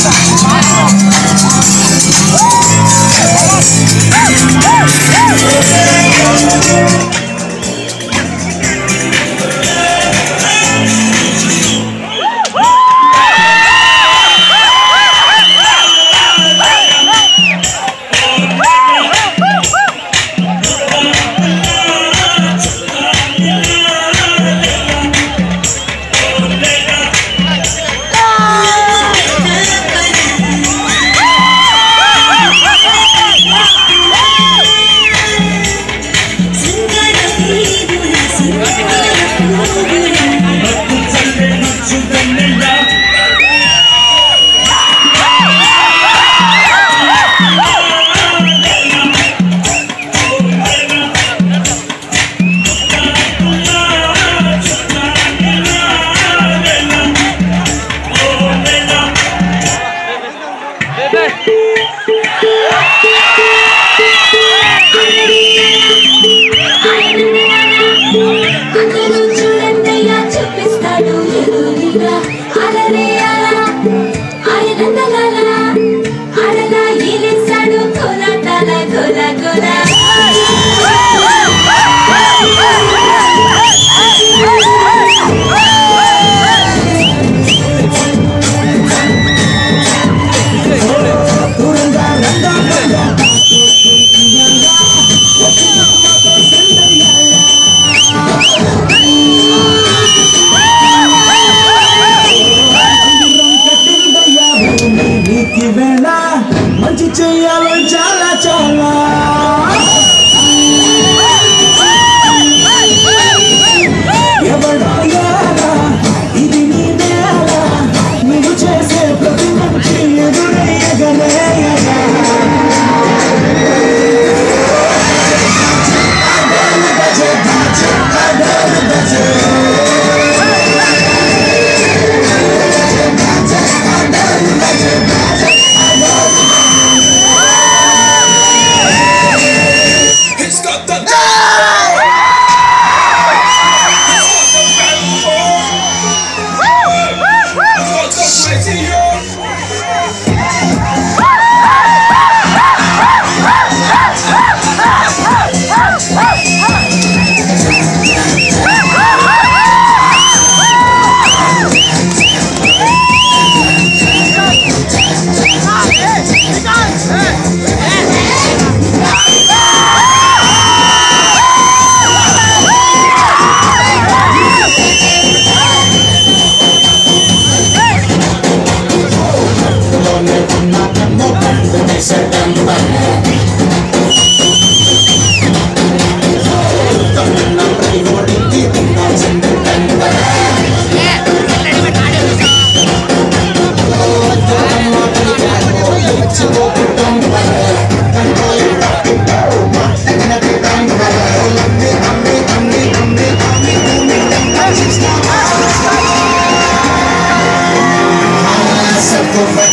Stop. you. down. Set the